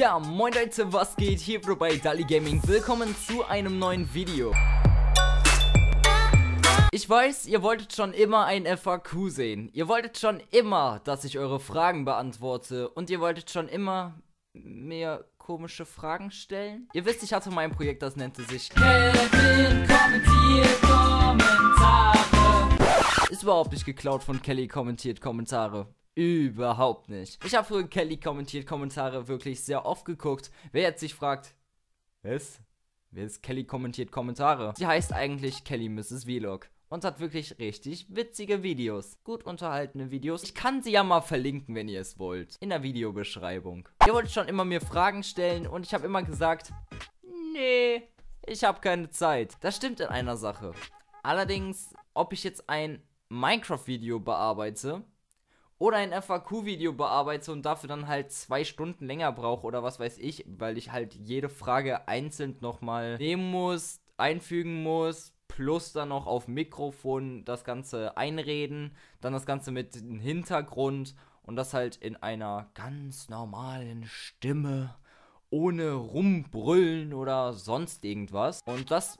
Ja, moin Leute, was geht? Hier bei Dali Gaming. Willkommen zu einem neuen Video. Ich weiß, ihr wolltet schon immer ein FAQ sehen. Ihr wolltet schon immer, dass ich eure Fragen beantworte. Und ihr wolltet schon immer mir komische Fragen stellen. Ihr wisst, ich hatte mein Projekt, das nannte sich Kevin kommentiert Kommentare. Ist überhaupt nicht geklaut von Kelly kommentiert Kommentare. Überhaupt nicht. Ich habe früher Kelly kommentiert Kommentare wirklich sehr oft geguckt. Wer jetzt sich fragt, was? Wer ist Kelly kommentiert Kommentare? Sie heißt eigentlich Kelly Mrs. Vlog und hat wirklich richtig witzige Videos. Gut unterhaltene Videos. Ich kann sie ja mal verlinken, wenn ihr es wollt. In der Videobeschreibung. Ihr wollt schon immer mir Fragen stellen und ich habe immer gesagt, nee, ich habe keine Zeit. Das stimmt in einer Sache. Allerdings, ob ich jetzt ein Minecraft-Video bearbeite oder ein FAQ-Video bearbeite und dafür dann halt zwei Stunden länger brauche oder was weiß ich, weil ich halt jede Frage einzeln nochmal nehmen muss, einfügen muss, plus dann noch auf Mikrofon das Ganze einreden, dann das Ganze mit dem Hintergrund und das halt in einer ganz normalen Stimme, ohne rumbrüllen oder sonst irgendwas. Und das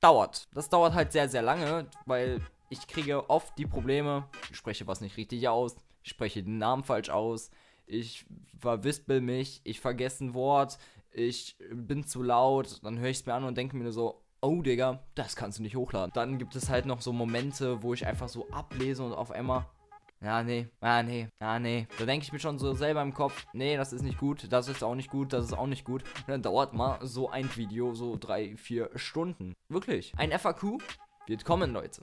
dauert. Das dauert halt sehr, sehr lange, weil ich kriege oft die Probleme, ich spreche was nicht richtig aus, ich spreche den Namen falsch aus, ich verwispel mich, ich vergesse ein Wort, ich bin zu laut, dann höre ich es mir an und denke mir nur so, oh Digga, das kannst du nicht hochladen. Dann gibt es halt noch so Momente, wo ich einfach so ablese und auf einmal ja, nee, ja, nee, ja, nee. Da denke ich mir schon so selber im Kopf, nee, das ist nicht gut, das ist auch nicht gut, das ist auch nicht gut. Und dann dauert mal so ein Video so drei, vier Stunden. Wirklich. Ein FAQ wird kommen, Leute.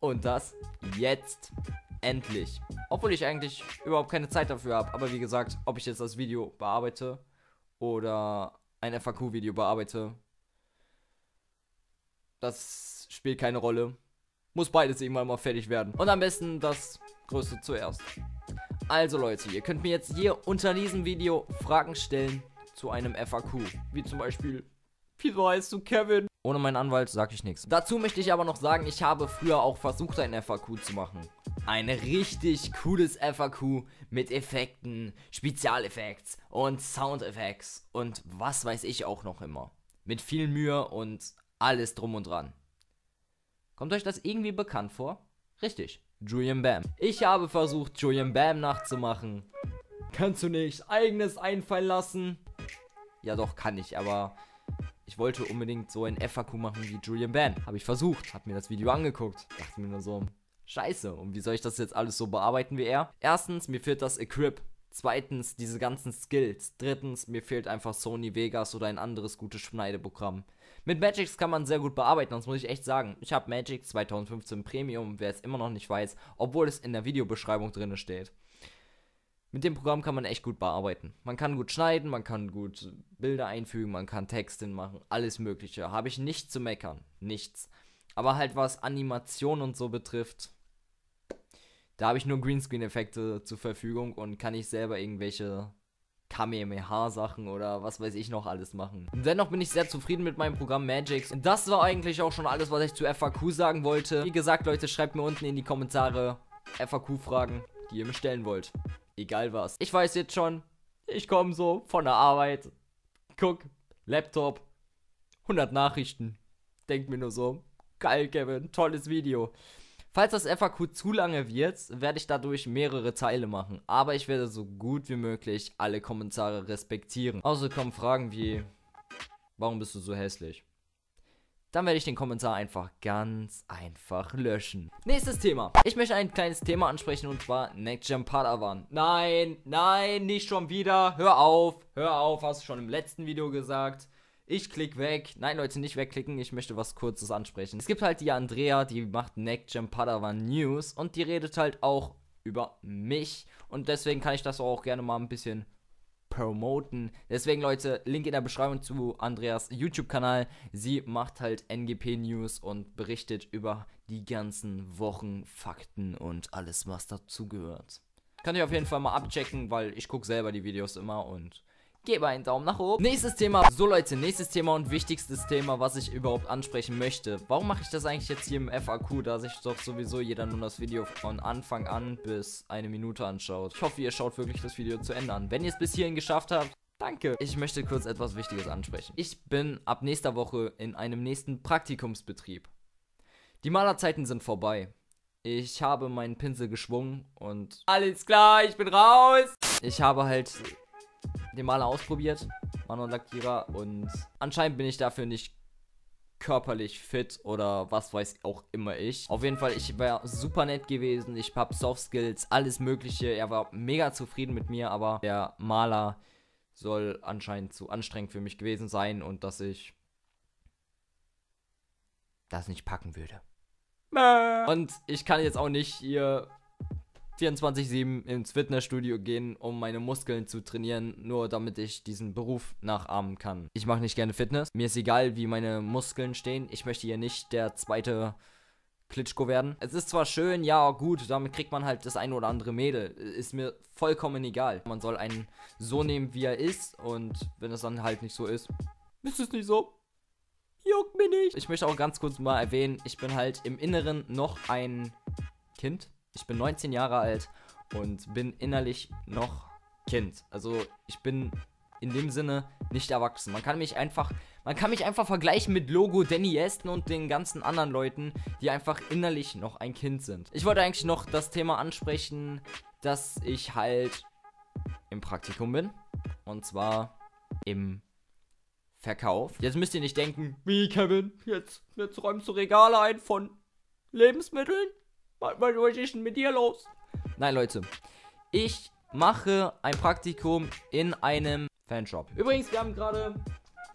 Und das jetzt endlich. Obwohl ich eigentlich überhaupt keine Zeit dafür habe. Aber wie gesagt, ob ich jetzt das Video bearbeite oder ein FAQ-Video bearbeite, das spielt keine Rolle. Muss beides irgendwann mal fertig werden. Und am besten das Größte zuerst. Also Leute, ihr könnt mir jetzt hier unter diesem Video Fragen stellen zu einem FAQ. Wie zum Beispiel, wieso heißt du Kevin? Ohne meinen Anwalt sage ich nichts. Dazu möchte ich aber noch sagen, ich habe früher auch versucht, ein FAQ zu machen. Ein richtig cooles FAQ mit Effekten, Spezialeffekts und Soundeffekts und was weiß ich auch noch immer. Mit viel Mühe und alles drum und dran. Kommt euch das irgendwie bekannt vor? Richtig. Julian Bam. Ich habe versucht, Julian Bam nachzumachen. Kannst du nicht eigenes einfallen lassen? Ja doch, kann ich, aber ich wollte unbedingt so ein FAQ machen wie Julian Bam. Habe ich versucht, habe mir das Video angeguckt. Dachte mir nur so, scheiße, und wie soll ich das jetzt alles so bearbeiten wie er? Erstens, mir fehlt das Equip. Zweitens, diese ganzen Skills. Drittens, mir fehlt einfach Sony Vegas oder ein anderes gutes Schneideprogramm. Mit Magix kann man sehr gut bearbeiten, das muss ich echt sagen. Ich habe Magix 2015 Premium, wer es immer noch nicht weiß, obwohl es in der Videobeschreibung drin steht. Mit dem Programm kann man echt gut bearbeiten. Man kann gut schneiden, man kann gut Bilder einfügen, man kann Texte machen, alles Mögliche. Habe ich nichts zu meckern. Nichts. Aber halt was Animation und so betrifft, da habe ich nur Greenscreen-Effekte zur Verfügung und kann ich selber irgendwelche Kamehameha-Sachen oder was weiß ich noch alles machen. Dennoch bin ich sehr zufrieden mit meinem Programm Magix. Und das war eigentlich auch schon alles, was ich zu FAQ sagen wollte. Wie gesagt, Leute, schreibt mir unten in die Kommentare FAQ-Fragen, die ihr mir stellen wollt. Egal was. Ich weiß jetzt schon, ich komme so von der Arbeit, guck, Laptop, 100 Nachrichten. Denk mir nur so, geil, Kevin, tolles Video. Falls das FAQ zu lange wird, werde ich dadurch mehrere Teile machen. Aber ich werde so gut wie möglich alle Kommentare respektieren. Außer kommen Fragen wie, warum bist du so hässlich? Dann werde ich den Kommentar einfach ganz einfach löschen. Nächstes Thema. Ich möchte ein kleines Thema ansprechen und zwar Next Gen Padawan. Nein, nein, nicht schon wieder. Hör auf, hör auf, hast du schon im letzten Video gesagt. Ich klick weg. Nein, Leute, nicht wegklicken. Ich möchte was Kurzes ansprechen. Es gibt halt die Andrea, die macht Next Gen Padawan News und die redet halt auch über mich. Und deswegen kann ich das auch gerne mal ein bisschen promoten. Deswegen, Leute, Link in der Beschreibung zu Andreas YouTube-Kanal. Sie macht halt NGP News und berichtet über die ganzen Wochen, Fakten und alles, was dazugehört. Könnt ihr auf jeden Fall mal abchecken, weil ich gucke selber die Videos immer und Gebe einen Daumen nach oben. Nächstes Thema. So Leute, nächstes Thema und wichtigstes Thema, was ich überhaupt ansprechen möchte. Warum mache ich das eigentlich jetzt hier im FAQ, da sich doch sowieso jeder nur das Video von Anfang an bis eine Minute anschaut. Ich hoffe, ihr schaut wirklich das Video zu Ende an. Wenn ihr es bis hierhin geschafft habt, Danke. Ich möchte kurz etwas Wichtiges ansprechen. Ich bin ab nächster Woche in einem nächsten Praktikumsbetrieb. Die Malerzeiten sind vorbei. Ich habe meinen Pinsel geschwungen und alles klar, ich bin raus. Ich habe halt den Maler ausprobiert, Manuel Lackierer, und anscheinend bin ich dafür nicht körperlich fit oder was weiß auch immer ich. Auf jeden Fall, ich war super nett gewesen. Ich habe Soft Skills, alles Mögliche. Er war mega zufrieden mit mir, aber der Maler soll anscheinend zu anstrengend für mich gewesen sein und dass ich das nicht packen würde. Und ich kann jetzt auch nicht hier 24-7 ins Fitnessstudio gehen, um meine Muskeln zu trainieren, nur damit ich diesen Beruf nachahmen kann. Ich mache nicht gerne Fitness. Mir ist egal, wie meine Muskeln stehen. Ich möchte hier nicht der zweite Klitschko werden. Es ist zwar schön, ja, gut, damit kriegt man halt das ein oder andere Mädel. Ist mir vollkommen egal. Man soll einen so nehmen, wie er ist. Und wenn es dann halt nicht so ist, ist es nicht so. Juckt mich nicht. Ich möchte auch ganz kurz mal erwähnen, ich bin halt im Inneren noch ein Kind. Ich bin 19 Jahre alt und bin innerlich noch Kind. Also ich bin in dem Sinne nicht erwachsen. Man kann mich einfach, man kann mich einfach vergleichen mit Logo, Danny Aston und den ganzen anderen Leuten, die einfach innerlich noch ein Kind sind. Ich wollte eigentlich noch das Thema ansprechen, dass ich halt im Praktikum bin. Und zwar im Verkauf. Jetzt müsst ihr nicht denken, wie Kevin, jetzt, jetzt räumst du Regale ein von Lebensmitteln? Was, was ist denn mit dir los? Nein, Leute. Ich mache ein Praktikum in einem Fanshop. Übrigens, wir haben gerade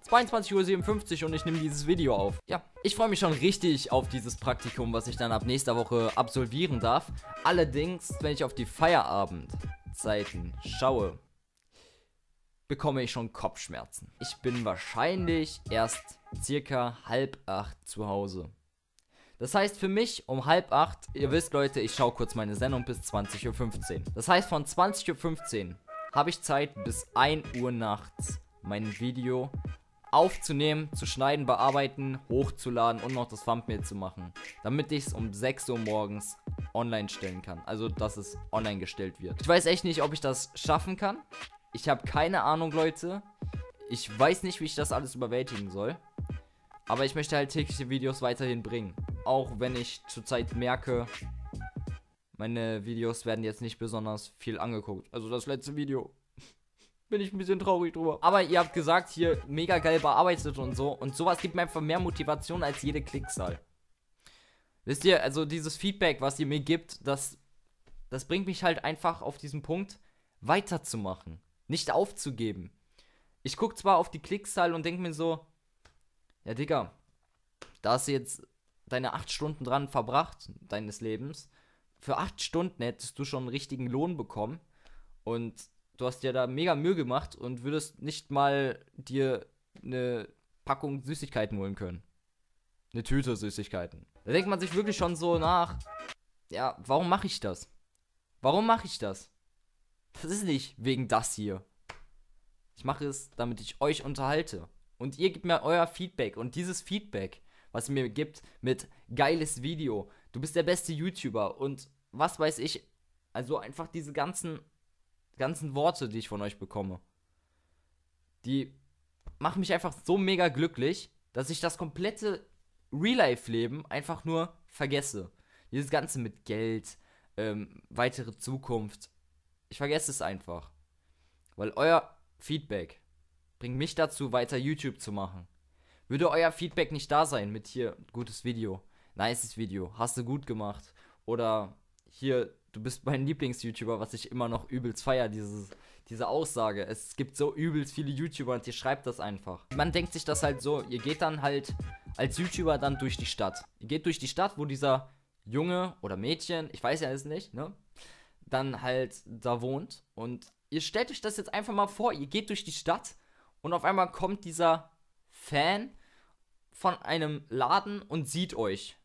22.57 Uhr und ich nehme dieses Video auf. Ja, ich freue mich schon richtig auf dieses Praktikum, was ich dann ab nächster Woche absolvieren darf. Allerdings, wenn ich auf die Feierabendzeiten schaue, bekomme ich schon Kopfschmerzen. Ich bin wahrscheinlich erst circa halb acht zu Hause. Das heißt für mich um halb acht, ihr wisst Leute, ich schaue kurz meine Sendung bis 20.15 Uhr. Das heißt von 20.15 Uhr habe ich Zeit bis 1 Uhr nachts mein Video aufzunehmen, zu schneiden, bearbeiten, hochzuladen und noch das Thumbnail zu machen. Damit ich es um 6 Uhr morgens online stellen kann. Also, dass es online gestellt wird. Ich weiß echt nicht, ob ich das schaffen kann. Ich habe keine Ahnung, Leute. Ich weiß nicht, wie ich das alles überwältigen soll. Aber ich möchte halt tägliche Videos weiterhin bringen. Auch wenn ich zurzeit merke, meine Videos werden jetzt nicht besonders viel angeguckt. Also das letzte Video bin ich ein bisschen traurig drüber. Aber ihr habt gesagt, hier mega geil bearbeitet und so. Und sowas gibt mir einfach mehr Motivation als jede Klickzahl. Wisst ihr, also dieses Feedback, was ihr mir gibt, das, das bringt mich halt einfach auf diesen Punkt, weiterzumachen. Nicht aufzugeben. Ich gucke zwar auf die Klickzahl und denke mir so, ja Digga, da du jetzt deine acht Stunden dran verbracht, deines Lebens. Für acht Stunden hättest du schon einen richtigen Lohn bekommen. Und du hast dir da mega Mühe gemacht und würdest nicht mal dir eine Packung Süßigkeiten holen können. Eine Tüte Süßigkeiten. Da denkt man sich wirklich schon so nach, ja, warum mache ich das? Warum mache ich das? Das ist nicht wegen das hier. Ich mache es, damit ich euch unterhalte. Und ihr gebt mir euer Feedback. Und dieses Feedback was mir gibt mit geiles Video, du bist der beste YouTuber und was weiß ich. Also einfach diese ganzen, ganzen Worte, die ich von euch bekomme. Die machen mich einfach so mega glücklich, dass ich das komplette Real-Life-Leben einfach nur vergesse. Dieses Ganze mit Geld, ähm, weitere Zukunft. Ich vergesse es einfach. Weil euer Feedback bringt mich dazu, weiter YouTube zu machen. Würde euer Feedback nicht da sein mit hier, gutes Video, nices Video, hast du gut gemacht. Oder hier, du bist mein Lieblings-YouTuber, was ich immer noch übelst feier, dieses, diese Aussage. Es gibt so übelst viele YouTuber und ihr schreibt das einfach. Man denkt sich das halt so, ihr geht dann halt als YouTuber dann durch die Stadt. Ihr geht durch die Stadt, wo dieser Junge oder Mädchen, ich weiß ja es nicht, ne? Dann halt da wohnt. Und ihr stellt euch das jetzt einfach mal vor, ihr geht durch die Stadt und auf einmal kommt dieser Fan von einem Laden und sieht euch.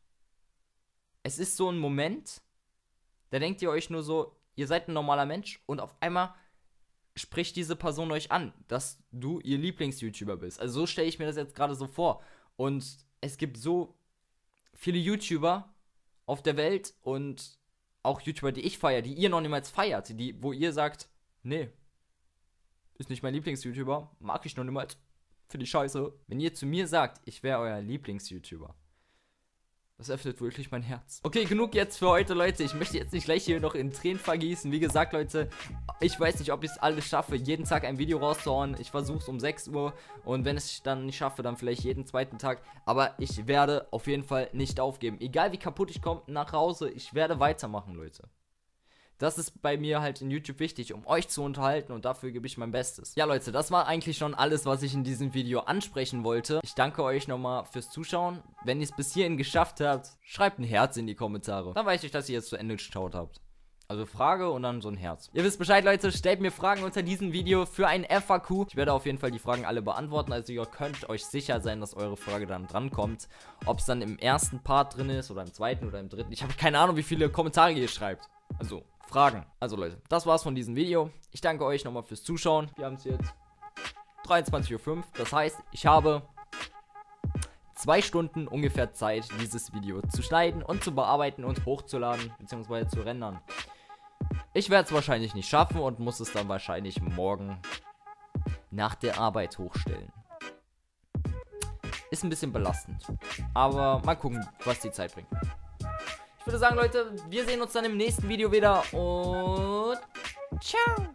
Es ist so ein Moment, da denkt ihr euch nur so, ihr seid ein normaler Mensch und auf einmal spricht diese Person euch an, dass du ihr Lieblings-YouTuber bist. Also so stelle ich mir das jetzt gerade so vor. Und es gibt so viele YouTuber auf der Welt und auch YouTuber, die ich feiere, die ihr noch niemals feiert, die, wo ihr sagt, nee, ist nicht mein Lieblings-YouTuber, mag ich noch niemals, finde ich scheiße. Wenn ihr zu mir sagt, ich wäre euer Lieblings-YouTuber, das öffnet wirklich mein Herz. Okay, genug jetzt für heute, Leute. Ich möchte jetzt nicht gleich hier noch in Tränen vergießen. Wie gesagt, Leute, ich weiß nicht, ob ich es alles schaffe, jeden Tag ein Video rauszuhauen. Ich versuche es um 6 Uhr und wenn ich es dann nicht schaffe, dann vielleicht jeden zweiten Tag. Aber ich werde auf jeden Fall nicht aufgeben. Egal wie kaputt ich komme nach Hause, ich werde weitermachen, Leute. Das ist bei mir halt in YouTube wichtig, um euch zu unterhalten und dafür gebe ich mein Bestes. Ja Leute, das war eigentlich schon alles, was ich in diesem Video ansprechen wollte. Ich danke euch nochmal fürs Zuschauen. Wenn ihr es bis hierhin geschafft habt, schreibt ein Herz in die Kommentare. Dann weiß ich, dass ihr jetzt zu Ende geschaut habt. Also Frage und dann so ein Herz. Ihr wisst Bescheid, Leute. Stellt mir Fragen unter diesem Video für ein FAQ. Ich werde auf jeden Fall die Fragen alle beantworten. Also ihr könnt euch sicher sein, dass eure Frage dann drankommt. Ob es dann im ersten Part drin ist oder im zweiten oder im dritten. Ich habe keine Ahnung, wie viele Kommentare ihr schreibt. Also Fragen. Also Leute, das war's von diesem Video. Ich danke euch nochmal fürs Zuschauen. Wir haben es jetzt 23.05 Uhr. Das heißt, ich habe zwei Stunden ungefähr Zeit, dieses Video zu schneiden und zu bearbeiten und hochzuladen, beziehungsweise zu rendern. Ich werde es wahrscheinlich nicht schaffen und muss es dann wahrscheinlich morgen nach der Arbeit hochstellen. Ist ein bisschen belastend. Aber mal gucken, was die Zeit bringt würde sagen, Leute, wir sehen uns dann im nächsten Video wieder und ciao.